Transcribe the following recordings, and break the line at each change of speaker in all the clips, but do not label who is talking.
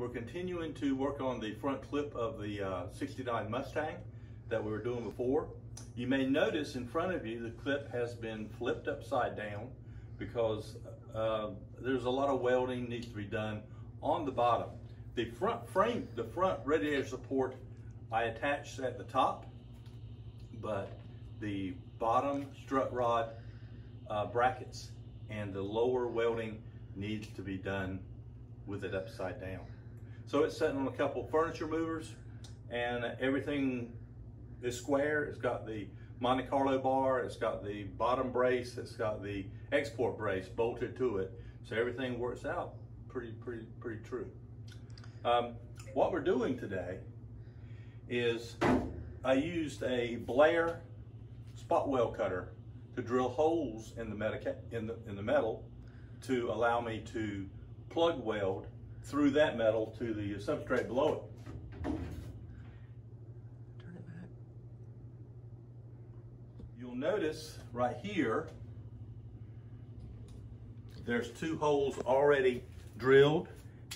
we're continuing to work on the front clip of the uh, 69 Mustang that we were doing before. You may notice in front of you the clip has been flipped upside down because uh, there's a lot of welding needs to be done on the bottom. The front frame, the front radiator support I attached at the top, but the bottom strut rod uh, brackets and the lower welding needs to be done with it upside down. So it's sitting on a couple furniture movers and everything is square. It's got the Monte Carlo bar, it's got the bottom brace, it's got the export brace bolted to it. So everything works out pretty, pretty, pretty true. Um, what we're doing today is I used a Blair spot weld cutter to drill holes in the, in the, in the metal to allow me to plug weld through that metal to the substrate below it.
Turn it back.
You'll notice right here, there's two holes already drilled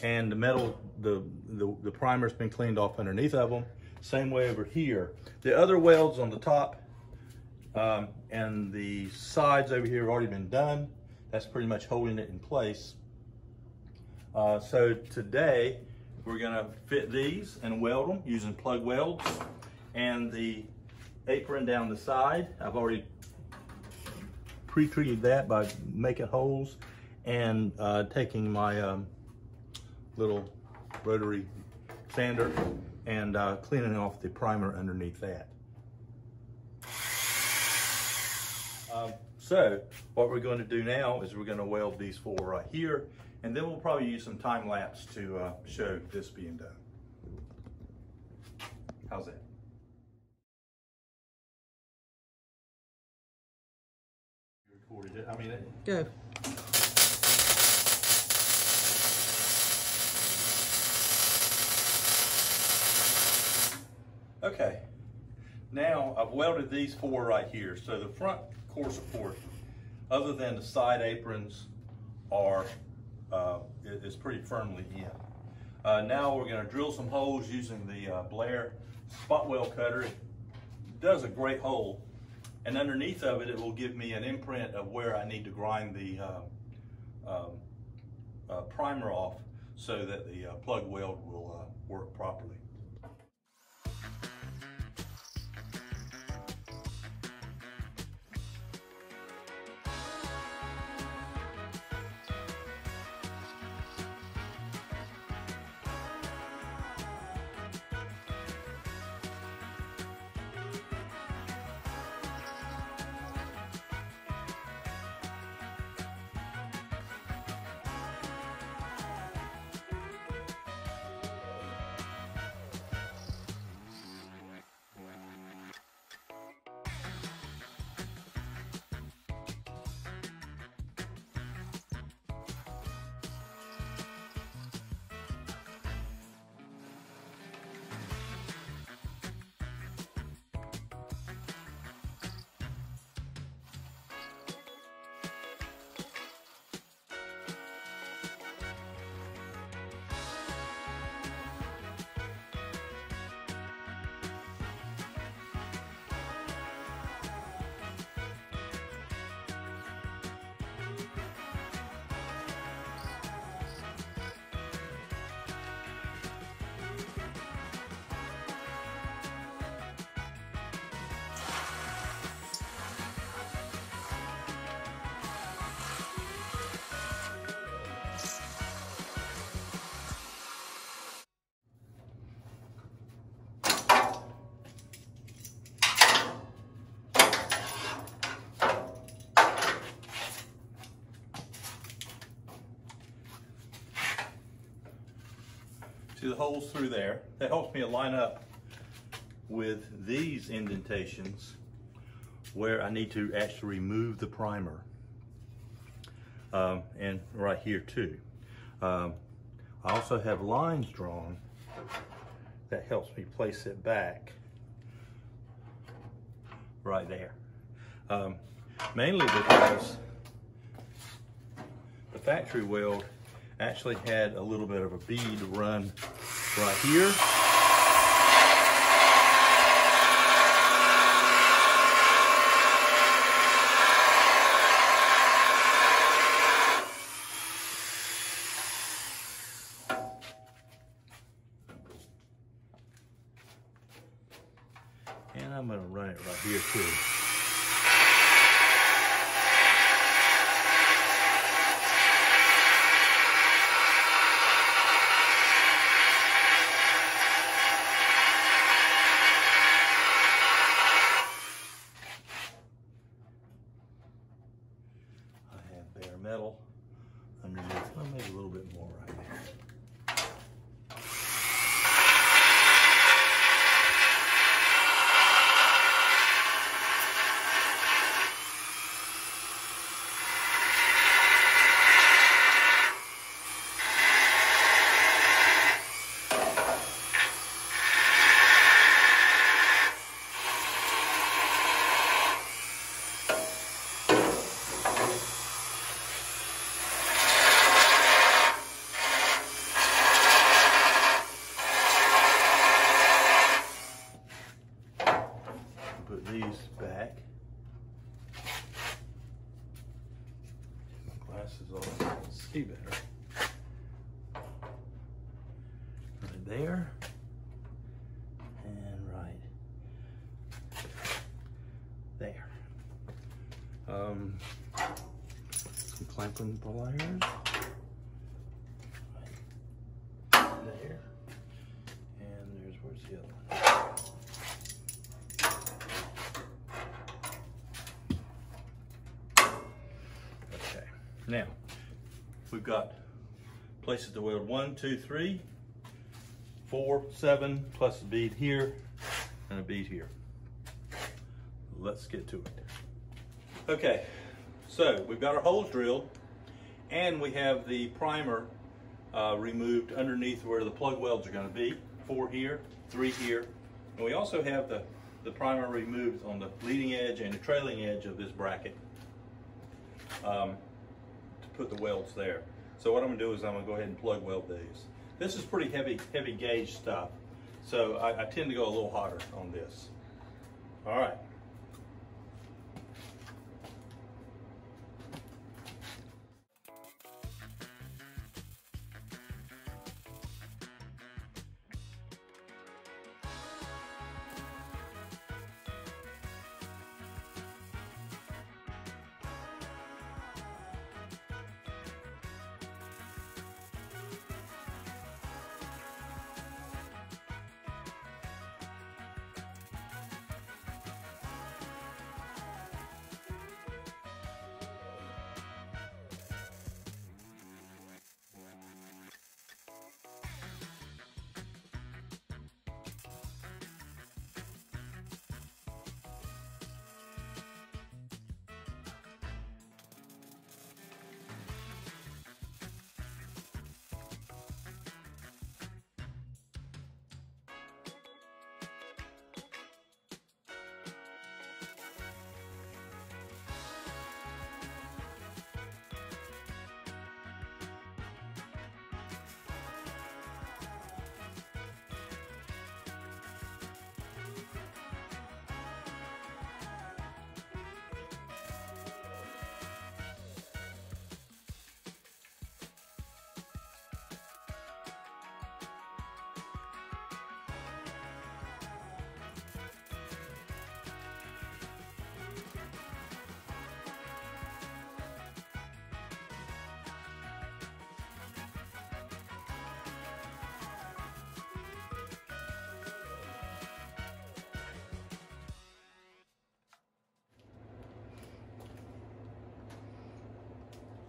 and the metal, the, the, the primer's been cleaned off underneath of them. Same way over here. The other welds on the top um, and the sides over here have already been done. That's pretty much holding it in place. Uh, so today we're gonna fit these and weld them using plug welds and the apron down the side. I've already pre-treated that by making holes and uh, taking my um, little rotary sander and uh, cleaning off the primer underneath that. Um, so what we're going to do now is we're going to weld these four right here and then we'll probably use some time lapse to uh, show this being done. How's that? You recorded it. I mean, it,
Go.
Okay, now I've welded these four right here. So the front core support, other than the side aprons, are uh, is pretty firmly in. Uh, now we're going to drill some holes using the uh, Blair spot well cutter. It does a great hole, and underneath of it, it will give me an imprint of where I need to grind the uh, um, uh, primer off so that the uh, plug weld will work properly. The holes through there. That helps me line up with these indentations where I need to actually remove the primer. Um, and right here too. Um, I also have lines drawn that helps me place it back right there. Um, mainly because the factory weld actually had a little bit of a bead run right here. And I'm gonna run it right here too. I have bare metal underneath. Well, maybe a little bit more right there. Put these back. My glasses on, so I can see better. Right there. And right there. Um, some clamping pliers. There. And there's, where's the other? Okay, now we've got places to weld one, two, three, four, seven, plus a bead here and a bead here. Let's get to it. Okay, so we've got our holes drilled and we have the primer uh, removed underneath where the plug welds are going to be. Four here, three here, and we also have the, the primer removed on the leading edge and the trailing edge of this bracket um, to put the welds there. So what I'm gonna do is I'm gonna go ahead and plug weld these. This is pretty heavy, heavy gauge stuff. So I, I tend to go a little hotter on this. All right.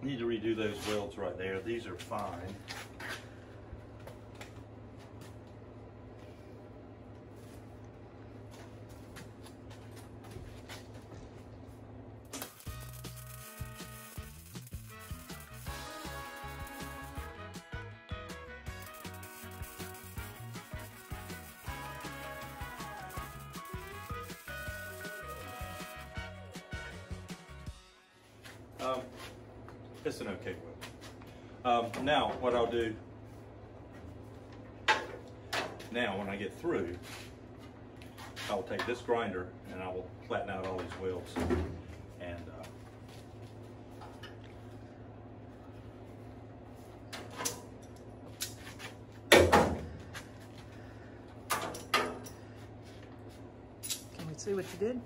Need to redo those welds right there. These are fine. Um, it's an okay weld. Um, now, what I'll do, now when I get through, I'll take this grinder and I will flatten out all these welds. And uh,
Can we see what you did?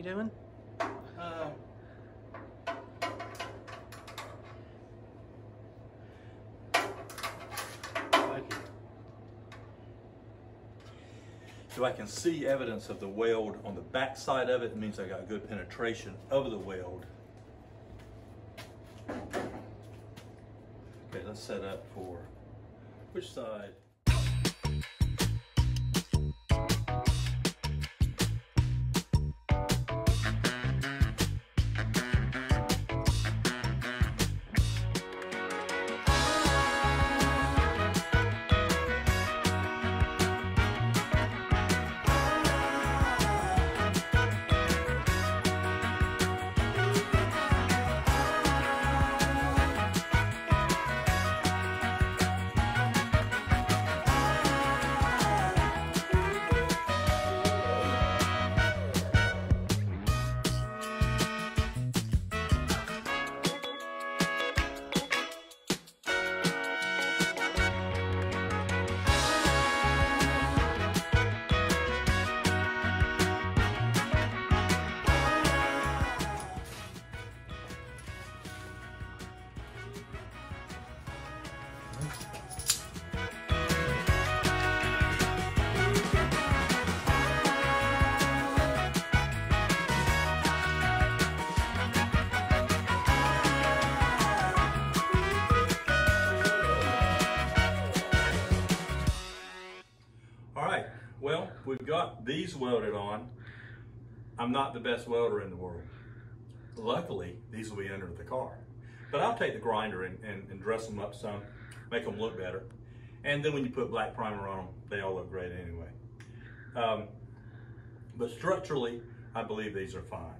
You doing?
Uh, So I can see evidence of the weld on the back side of it. It means I got good penetration of the weld. Okay, let's set up for which side? We've got these welded on. I'm not the best welder in the world. Luckily, these will be under the car. But I'll take the grinder and, and, and dress them up some, make them look better. And then when you put black primer on them, they all look great anyway. Um, but structurally, I believe these are fine.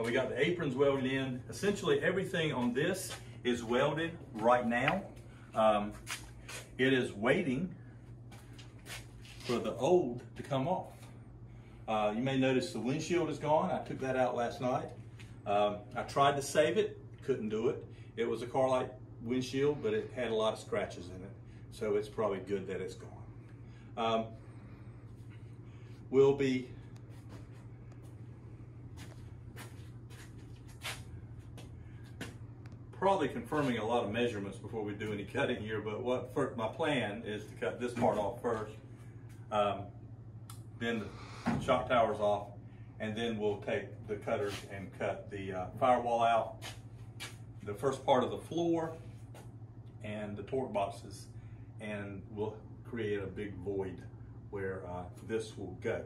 We got the aprons welded in. Essentially, everything on this is welded right now. Um, it is waiting for the old to come off. Uh, you may notice the windshield is gone. I took that out last night. Um, I tried to save it, couldn't do it. It was a Carlite windshield, but it had a lot of scratches in it. So it's probably good that it's gone. Um, we'll be probably confirming a lot of measurements before we do any cutting here, but what for, my plan is to cut this part off first, um, then the shock towers off, and then we'll take the cutters and cut the uh, firewall out, the first part of the floor, and the torque boxes, and we'll create a big void where uh, this will go.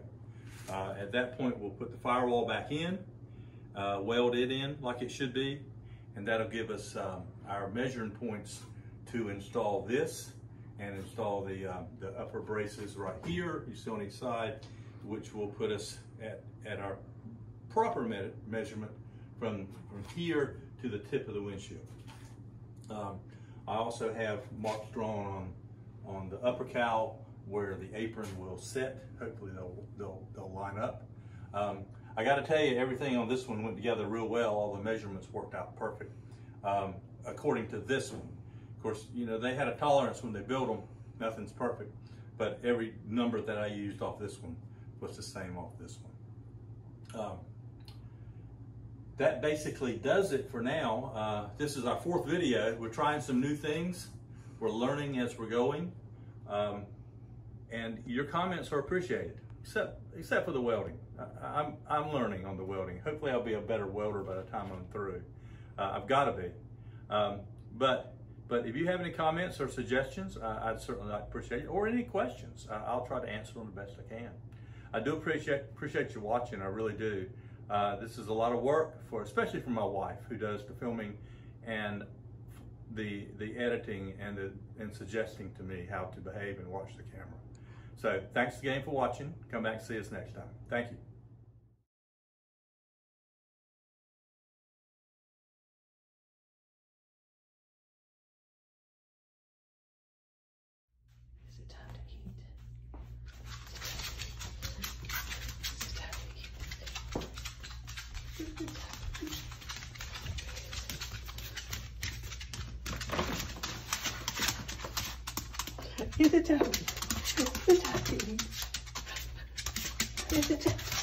Uh, at that point, we'll put the firewall back in, uh, weld it in like it should be, and that'll give us um, our measuring points to install this and install the, uh, the upper braces right here, you see on each side, which will put us at, at our proper me measurement from, from here to the tip of the windshield. Um, I also have marks drawn on, on the upper cowl where the apron will sit. Hopefully they'll, they'll, they'll line up. Um, I got to tell you, everything on this one went together real well. All the measurements worked out perfect, um, according to this one. Of course, you know, they had a tolerance when they built them. Nothing's perfect, but every number that I used off this one was the same off this one. Um, that basically does it for now. Uh, this is our fourth video. We're trying some new things. We're learning as we're going. Um, and your comments are appreciated, except except for the welding. I, I'm I'm learning on the welding. Hopefully, I'll be a better welder by the time I'm through. Uh, I've got to be. Um, but but if you have any comments or suggestions, uh, I'd certainly appreciate it, or any questions. Uh, I'll try to answer them the best I can. I do appreciate appreciate you watching. I really do. Uh, this is a lot of work for, especially for my wife, who does the filming and the the editing and the, and suggesting to me how to behave and watch the camera. So thanks again for watching. Come back and see us next time. Thank you.
Here's a towel. Here's a towel. Here's a towel.